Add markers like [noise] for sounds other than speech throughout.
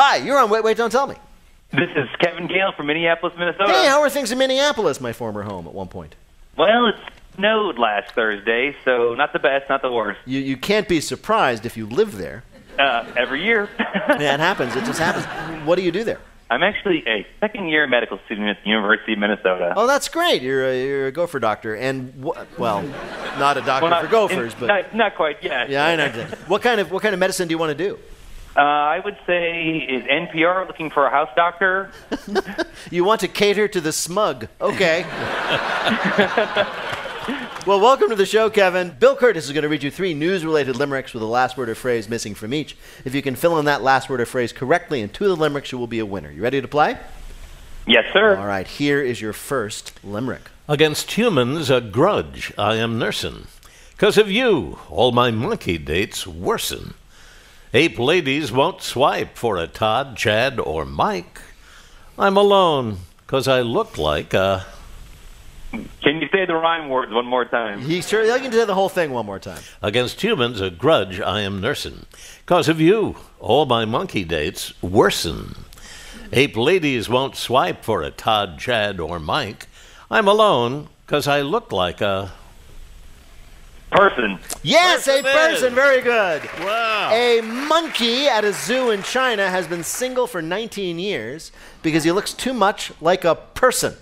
Hi, you're on Wait, Wait, Don't Tell Me. This is Kevin Gale from Minneapolis, Minnesota. Hey, how are things in Minneapolis, my former home at one point? Well, it snowed last Thursday, so not the best, not the worst. You, you can't be surprised if you live there. Uh, every year. [laughs] Yeah, it happens. It just happens. What do you do there? I'm actually a second year medical student at the University of Minnesota. Oh, that's great. You're a, you're a gopher doctor. And, well, not a doctor Well, not- for gophers, in- but. Not, not quite yet. yeah, I know. What kind, of, what kind of medicine do you want to do? Uh, I would say, is NPR looking for a house doctor? [laughs] You want to cater to the smug. Okay. [laughs] well, welcome to the show, Kevin. Bill Kurtis is going to read you three news related limericks with the last word or phrase missing from each. If you can fill in that last word or phrase correctly in two of the limericks, you will be a winner. You ready to play? Yes, sir. All right, here is your first limerick. Against humans, a grudge I am nursing. 'Cause of you, all my monkey dates worsen. Ape ladies won't swipe for a Todd, Chad, or Mike. I'm alone 'cause I look like a. Can you say the rhyme words one more time? He sure, I can say the whole thing one more time. Against humans, a grudge I am nursing. 'Cause of you, all my monkey dates worsen. Ape ladies won't swipe for a Todd, Chad, or Mike. I'm alone 'cause I look like a. Person. Yes, a Person person. is. Very good. Wow. A monkey at a zoo in China has been single for 19 years because he looks too much like a person.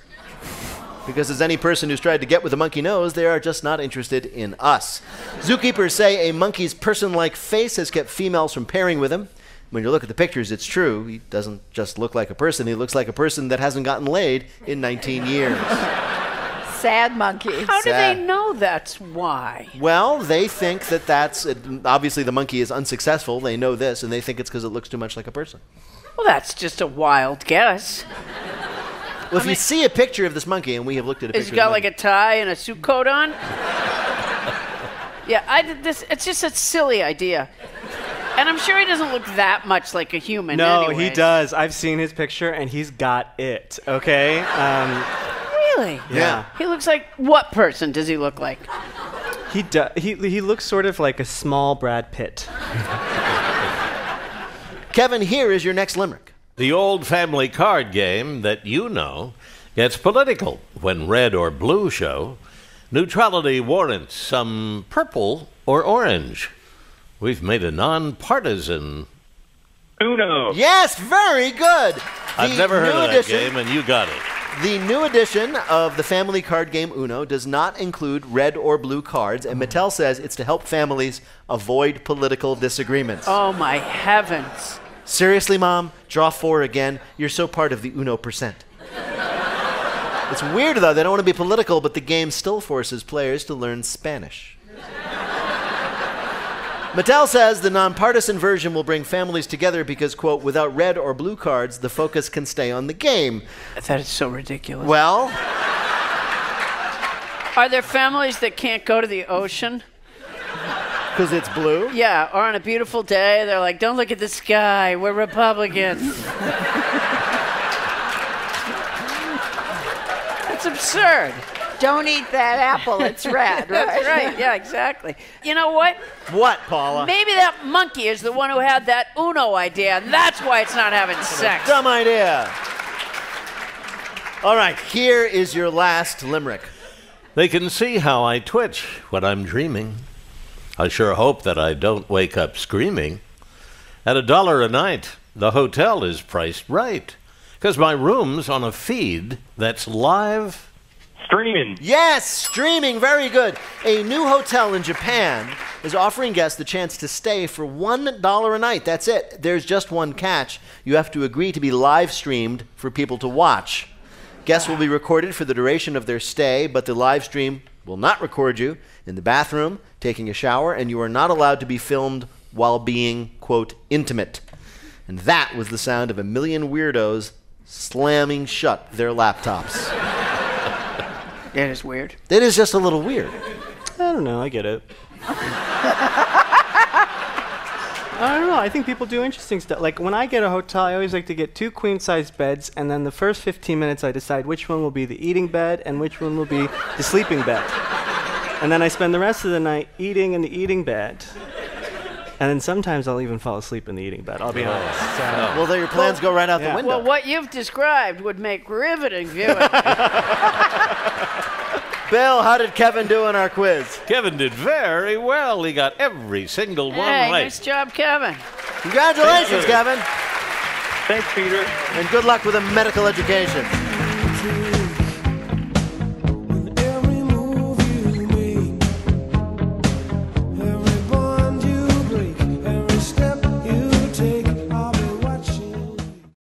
Because as any person who's tried to get with a monkey knows, they are just not interested in us. Zookeepers say a monkey's person like face has kept females from pairing with him. When you look at the pictures, it's true. He doesn't just look like a person, he looks like a person that hasn't gotten laid in 19 years. Sad monkey. How do they know that's why? Well, they think that that's obviously the monkey is unsuccessful. They know this, and they think it's because it looks too much like a person. Well, that's just a wild guess. Well, if you see a picture of this monkey, and we have looked at a Has picture, he's got of like the a tie and a suit coat on? yeah, I did this. It's just a silly idea, and I'm sure he doesn't look that much like a human. No, he does. I've seen his picture, and he's got it. Okay. Um, Really? Yeah. He looks like what person does he look like? he do- he he looks sort of like a small Brad Pitt. Kevin, here is your next limerick. The old family card game that you know gets political when red or blue show. Neutrality warrants some purple or orange. We've made a nonpartisan. Uno. Yes, very good. I've The never heard new of that edition- game, and you got it. The new edition of the family card game Uno does not include red or blue cards, and Mattel says it's to help families avoid political disagreements. Oh my heavens! Seriously, Mom? Draw four again. You're so part of the Uno percent. it's weird, though. They don't want to be political, but the game still forces players to learn Spanish. Mattel says the nonpartisan version will bring families together because, quote, without red or blue cards, the focus can stay on the game. That is so ridiculous. Well, Are there families that can't go to the ocean? because it's blue? Yeah, or on a beautiful day, they're like, "Don't look at the sky. We're Republicans." [laughs] It's absurd. Don't eat that apple. It's [laughs] red, right? That's right. Yeah, [laughs] exactly. You know what? What, Paula? Maybe that monkey is the one who had that Uno idea, and that's why it's not having sex. Dumb idea. All right, here is your last limerick. They can see how I twitch when I'm dreaming. I sure hope that I don't wake up screaming. At a dollar a night, the hotel is priced right. 'Cause my room's on a feed that's live. Streaming. Yes, streaming, very good. A new hotel in Japan is offering guests the chance to stay for $1 a night. That's it. There's just one catch. You have to agree to be live streamed for people to watch. Guests will be recorded for the duration of their stay, but the live stream will not record you in the bathroom, taking a shower, and you are not allowed to be filmed while being, quote, intimate. And that was the sound of a million weirdos slamming shut their laptops. It is weird. It is just a little weird. I don't know. I get it. [laughs] I don't know. I think people do interesting stuff. Like when I get a hotel, I always like to get two queen size beds, and then the first 15 minutes I decide which one will be the eating bed and which one will be the sleeping bed. And then I spend the rest of the night eating in the eating bed. And then sometimes I'll even fall asleep in the eating bed. I'll be honest. So, Well, there your plans go right out yeah. the window. Well, what you've described would make riveting viewing. [laughs] [laughs] Bill, how did Kevin do in our quiz? Kevin did very well. He got every single one hey, right. nice job, Kevin. Congratulations, Thank. Kevin, Thanks, Peter. and good luck with a medical education. to